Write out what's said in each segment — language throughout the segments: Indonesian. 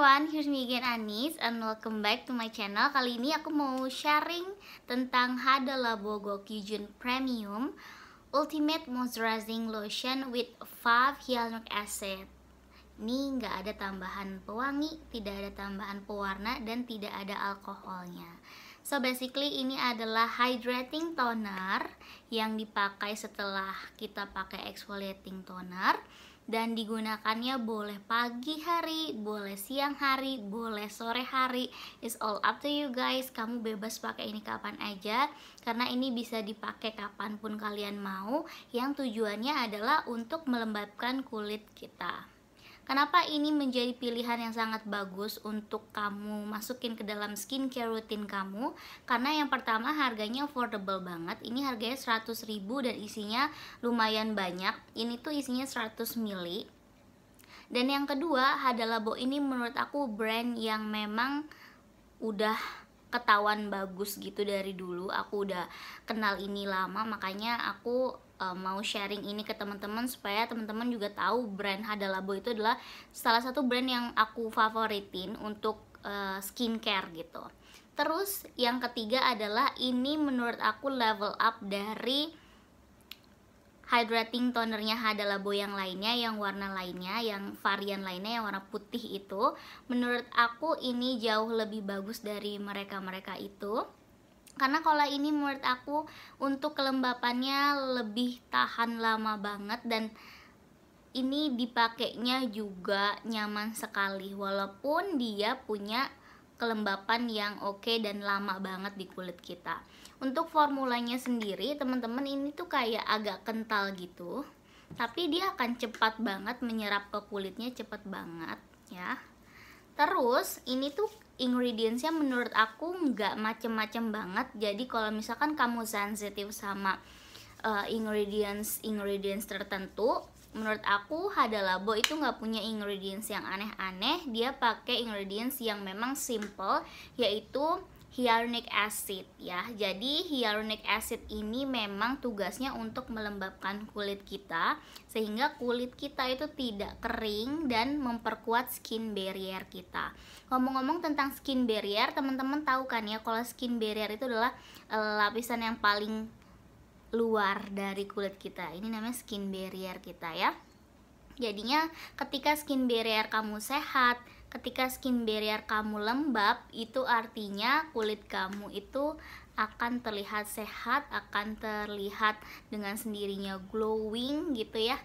everyone, here's me again Anis and welcome back to my channel. Kali ini aku mau sharing tentang Hada Labo Premium Ultimate Moisturizing Lotion with 5 Hyaluronic Acid. Ini nggak ada tambahan pewangi, tidak ada tambahan pewarna, dan tidak ada alkoholnya. So basically ini adalah hydrating toner yang dipakai setelah kita pakai exfoliating toner dan digunakannya boleh pagi hari, boleh siang hari, boleh sore hari. It's all up to you guys. Kamu bebas pakai ini kapan aja karena ini bisa dipakai kapan pun kalian mau. Yang tujuannya adalah untuk melembabkan kulit kita. Kenapa ini menjadi pilihan yang sangat bagus untuk kamu masukin ke dalam skincare rutin kamu? Karena yang pertama harganya affordable banget. Ini harganya 100 ribu dan isinya lumayan banyak. Ini tuh isinya 100 ml. Dan yang kedua, Hadalabo ini menurut aku brand yang memang udah ketahuan bagus gitu dari dulu. Aku udah kenal ini lama, makanya aku uh, mau sharing ini ke teman-teman supaya teman-teman juga tahu brand Hadalabo itu adalah salah satu brand yang aku favoritin untuk uh, skincare gitu. Terus yang ketiga adalah ini menurut aku level up dari hydrating tonernya Hadalabo yang lainnya, yang warna lainnya, yang varian lainnya yang warna putih itu. Menurut aku ini jauh lebih bagus dari mereka-mereka itu karena kalau ini menurut aku untuk kelembapannya lebih tahan lama banget dan ini dipakainya juga nyaman sekali. Walaupun dia punya kelembapan yang oke okay dan lama banget di kulit kita. Untuk formulanya sendiri teman-teman ini tuh kayak agak kental gitu. Tapi dia akan cepat banget menyerap ke kulitnya cepat banget ya terus ini tuh ingredientsnya menurut aku nggak macem-macem banget. Jadi kalau misalkan kamu sensitif sama uh, ingredients ingredients tertentu menurut aku Hadalabo itu nggak punya ingredients yang aneh-aneh. Dia pakai ingredients yang memang simple yaitu hyaluronic acid ya. Jadi hyaluronic acid ini memang tugasnya untuk melembabkan kulit kita sehingga kulit kita itu tidak kering dan memperkuat skin barrier kita. Ngomong-ngomong tentang skin barrier, teman-teman tahu kan ya kalau skin barrier itu adalah uh, lapisan yang paling luar dari kulit kita. Ini namanya skin barrier kita ya. Jadinya ketika skin barrier kamu sehat, ketika skin barrier kamu lembab, itu artinya kulit kamu itu akan terlihat sehat, akan terlihat dengan sendirinya glowing gitu ya.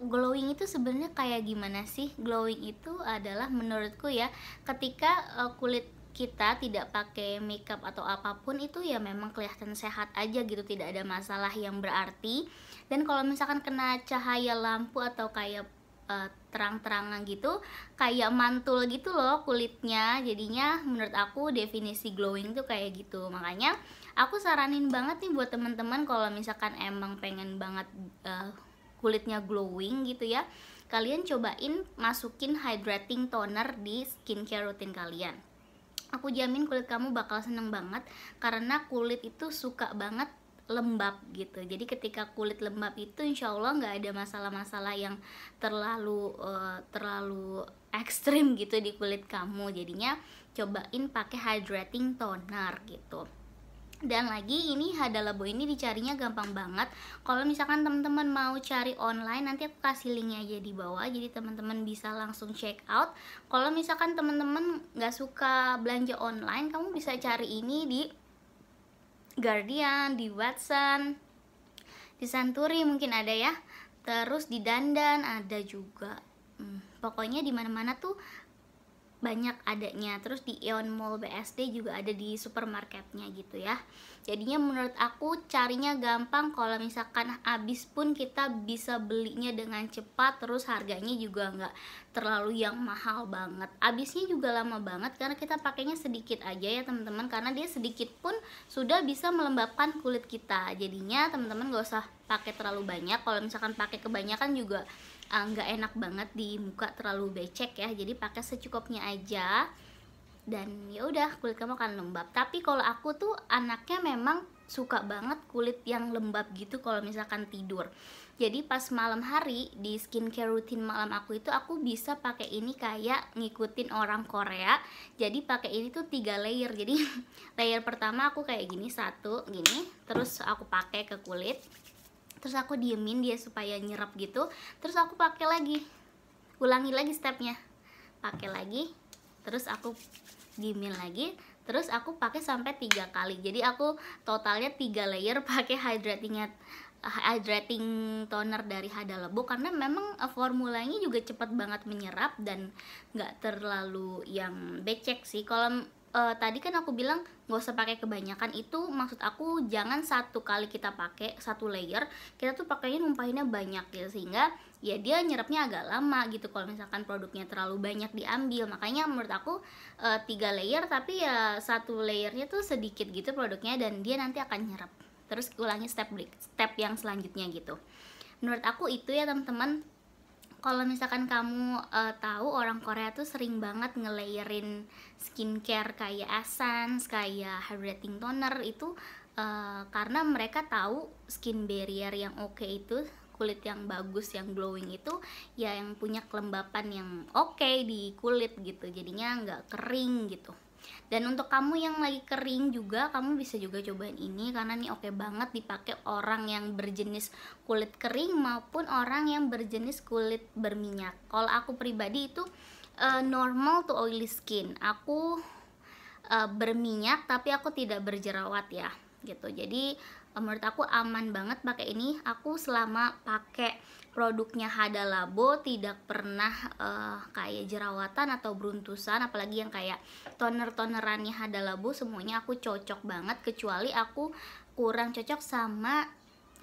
Glowing itu sebenarnya kayak gimana sih? Glowing itu adalah menurutku ya, ketika uh, kulit kita tidak pakai makeup atau apa pun itu ya memang kelihatan sehat aja gitu tidak ada masalah yang berarti dan kalau misalkan kena cahaya lampu atau kayak uh, terang-terangan gitu kayak mantul gitu loh kulitnya jadinya menurut aku definisi glowing tuh kayak gitu. Makanya aku saranin banget nih buat teman-teman kalau misalkan emang pengen banget uh, kulitnya glowing gitu ya kalian cobain masukin hydrating toner di skincare rutin kalian. Aku jamin kulit kamu bakal seneng banget karena kulit itu suka banget lembab gitu. Jadi ketika kulit lembab itu insya Allah nggak ada masalah-masalah yang terlalu uh, terlalu ekstrim gitu di kulit kamu. Jadinya cobain pakai hydrating toner gitu. Dan lagi ini Hadalabo ini dicarinya gampang banget. Kalau misalkan teman-teman mau cari online nanti aku kasih linknya aja di bawah. Jadi teman-teman bisa langsung check out. Kalau misalkan teman-teman nggak suka belanja online kamu bisa cari ini di Guardian, di Watson, di Santuri mungkin ada ya. Terus di Dandan ada juga. Hmm, pokoknya di mana-mana tuh banyak adanya. Terus di Ion Mall BSD juga ada di supermarketnya gitu ya. Jadinya menurut aku carinya gampang kalau misalkan habis pun kita bisa belinya dengan cepat terus harganya juga nggak terlalu yang mahal banget. Habisnya juga lama banget karena kita pakainya sedikit aja ya teman-teman. Karena dia sedikit pun sudah bisa melembabkan kulit kita. Jadinya teman-teman gak usah pakai terlalu banyak. Kalau misalkan pakai kebanyakan juga Ah, nggak uh, enak banget di muka terlalu becek ya. Jadi pakai secukupnya aja. Dan ya udah kulit kamu akan lembab. Tapi kalau aku tuh anaknya memang suka banget kulit yang lembab gitu kalau misalkan tidur. Jadi pas malam hari di skincare rutin malam aku itu aku bisa pakai ini kayak ngikutin orang Korea. Jadi pakai ini tuh tiga layer. Jadi layer pertama aku kayak gini satu gini terus aku pakai ke kulit terus aku diemin dia supaya nyerap gitu. Terus aku pakai lagi. Ulangi lagi stepnya. Pakai lagi. Terus aku diemin lagi. Terus aku pakai sampai tiga kali. Jadi aku totalnya tiga layer pakai hydratingnya hydrating toner dari Hada Labo karena memang uh, formulanya juga cepat banget menyerap dan nggak terlalu yang becek sih. Kalau uh, tadi kan aku bilang nggak usah pakai kebanyakan. Itu maksud aku jangan satu kali kita pakai satu layer kita tuh pakainya numpahinnya banyak ya sehingga ya dia nyerapnya agak lama gitu kalau misalkan produknya terlalu banyak diambil. Makanya menurut aku uh, tiga layer tapi ya satu layernya tuh sedikit gitu produknya dan dia nanti akan nyerap. Terus ulangi step step yang selanjutnya gitu. Menurut aku itu ya teman-teman kalau misalkan kamu uh, tahu orang Korea tuh sering banget ngelayerin skincare kayak essence, kayak hydrating toner itu uh, karena mereka tahu skin barrier yang oke okay itu kulit yang bagus yang glowing itu ya yang punya kelembapan yang oke okay di kulit gitu. Jadinya nggak kering gitu dan untuk kamu yang lagi kering juga kamu bisa juga cobain ini karena ini oke okay banget dipakai orang yang berjenis kulit kering maupun orang yang berjenis kulit berminyak. Kalau aku pribadi itu uh, normal to oily skin. Aku uh, berminyak tapi aku tidak berjerawat ya gitu. Jadi menurut aku aman banget pakai ini. Aku selama pakai produknya Hada Labo tidak pernah uh, kayak jerawatan atau beruntusan apalagi yang kayak toner-tonerannya Hada Labo semuanya aku cocok banget kecuali aku kurang cocok sama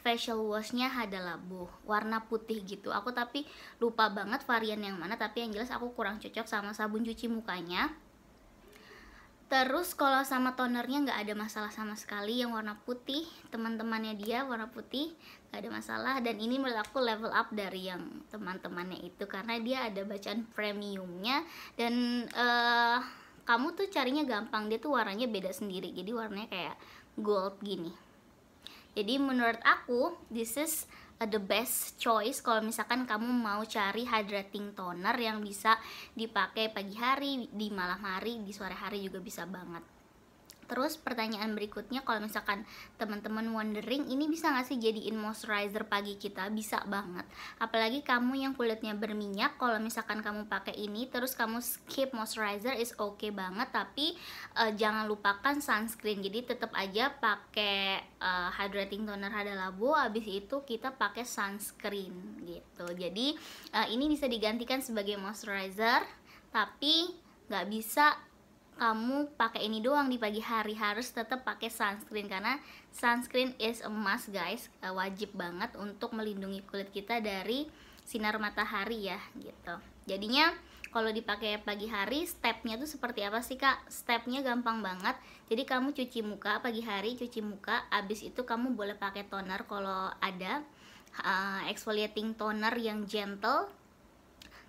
facial washnya Hada Labo warna putih gitu. Aku tapi lupa banget varian yang mana tapi yang jelas aku kurang cocok sama sabun cuci mukanya Terus kalau sama tonernya nggak ada masalah sama sekali. Yang warna putih teman-temannya dia warna putih nggak ada masalah. Dan ini menurut aku level up dari yang teman-temannya itu karena dia ada bacaan premiumnya. Dan uh, kamu tuh carinya gampang dia tuh warnanya beda sendiri. Jadi warnanya kayak gold gini jadi menurut aku this is uh, the best choice kalau misalkan kamu mau cari hydrating toner yang bisa dipakai pagi hari, di malam hari, di sore hari juga bisa banget. Terus pertanyaan berikutnya kalau misalkan teman-teman wondering ini bisa nggak sih jadiin moisturizer pagi kita? Bisa banget. Apalagi kamu yang kulitnya berminyak, kalau misalkan kamu pakai ini terus kamu skip moisturizer is okay banget, tapi uh, jangan lupakan sunscreen. Jadi tetap aja pakai uh, hydrating toner Hada Labo, habis itu kita pakai sunscreen gitu. Jadi uh, ini bisa digantikan sebagai moisturizer, tapi nggak bisa kamu pakai ini doang di pagi hari. Harus tetap pakai sunscreen karena sunscreen is a must guys. Uh, wajib banget untuk melindungi kulit kita dari sinar matahari ya gitu. Jadinya kalau dipakai pagi hari stepnya tuh seperti apa sih kak? Stepnya gampang banget. Jadi kamu cuci muka pagi hari cuci muka abis itu kamu boleh pakai toner kalau ada uh, exfoliating toner yang gentle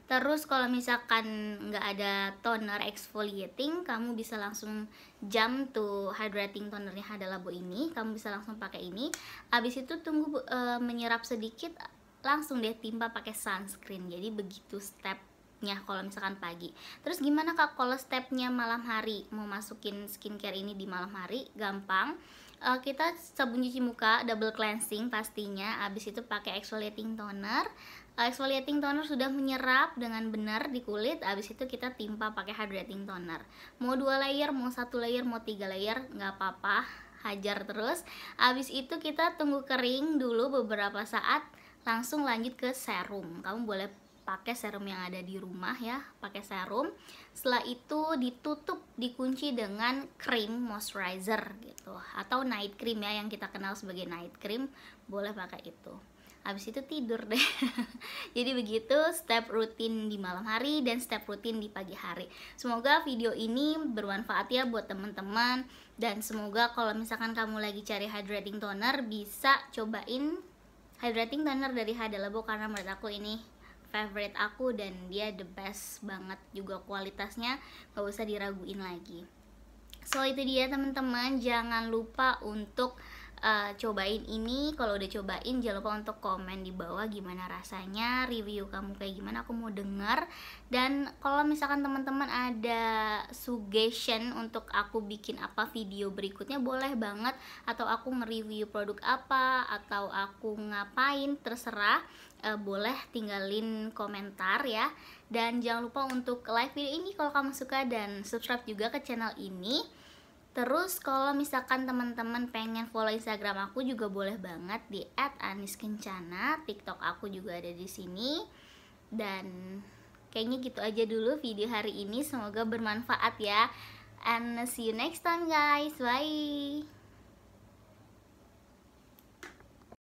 Terus kalau misalkan nggak ada toner exfoliating, kamu bisa langsung jump to hydrating tonernya Labo ini. Kamu bisa langsung pakai ini. Abis itu tunggu e, menyerap sedikit, langsung deh timpa pakai sunscreen. Jadi begitu stepnya kalau misalkan pagi. Terus gimana kak kalau stepnya malam hari? Mau masukin skincare ini di malam hari? Gampang. E, kita sabun cuci muka double cleansing pastinya. Abis itu pakai exfoliating toner exfoliating toner sudah menyerap dengan benar di kulit abis itu kita timpa pakai hydrating toner. Mau dua layer mau satu layer mau tiga layer nggak apa-apa hajar terus. Abis itu kita tunggu kering dulu beberapa saat langsung lanjut ke serum. Kamu boleh pakai serum yang ada di rumah ya pakai serum. Setelah itu ditutup dikunci dengan cream moisturizer gitu atau night cream ya yang kita kenal sebagai night cream. Boleh pakai itu habis itu tidur deh. Jadi begitu step rutin di malam hari dan step rutin di pagi hari. Semoga video ini bermanfaat ya buat teman-teman. Dan semoga kalau misalkan kamu lagi cari hydrating toner bisa cobain hydrating toner dari Hada Labo karena menurut aku ini favorite aku dan dia the best banget juga kualitasnya. Gak usah diraguin lagi. So itu dia teman-teman. Jangan lupa untuk uh, cobain ini kalau udah cobain jangan lupa untuk komen di bawah gimana rasanya review kamu kayak gimana aku mau denger. Dan kalau misalkan teman-teman ada suggestion untuk aku bikin apa video berikutnya boleh banget. Atau aku nge-review produk apa atau aku ngapain terserah. Uh, boleh tinggalin komentar ya. Dan jangan lupa untuk like video ini kalau kamu suka. Dan subscribe juga ke channel ini Terus kalau misalkan teman-teman pengen follow Instagram aku juga boleh banget di @aniskencana. TikTok aku juga ada di sini. Dan kayaknya gitu aja dulu video hari ini. Semoga bermanfaat ya. And see you next time guys. Bye.